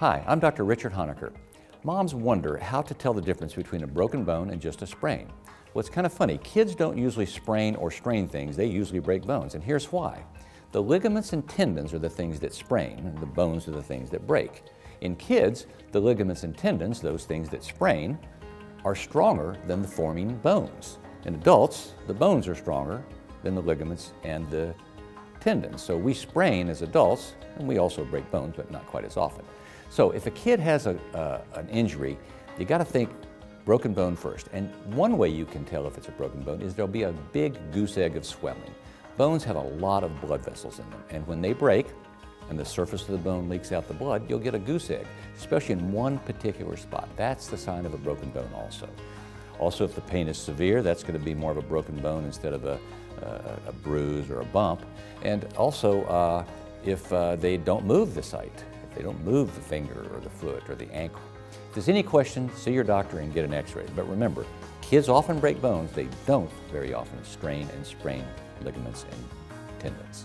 Hi, I'm Dr. Richard Honaker. Moms wonder how to tell the difference between a broken bone and just a sprain. Well, it's kind of funny. Kids don't usually sprain or strain things, they usually break bones, and here's why. The ligaments and tendons are the things that sprain, and the bones are the things that break. In kids, the ligaments and tendons, those things that sprain, are stronger than the forming bones. In adults, the bones are stronger than the ligaments and the tendons. So we sprain as adults, and we also break bones, but not quite as often. So if a kid has a, uh, an injury, you got to think broken bone first. And one way you can tell if it's a broken bone is there'll be a big goose egg of swelling. Bones have a lot of blood vessels in them, and when they break and the surface of the bone leaks out the blood, you'll get a goose egg, especially in one particular spot. That's the sign of a broken bone also. Also, if the pain is severe, that's going to be more of a broken bone instead of a, a, a bruise or a bump. And also, uh, if uh, they don't move the site, they don't move the finger or the foot or the ankle. If there's any question, see your doctor and get an x-ray. But remember, kids often break bones, they don't very often strain and sprain ligaments and tendons.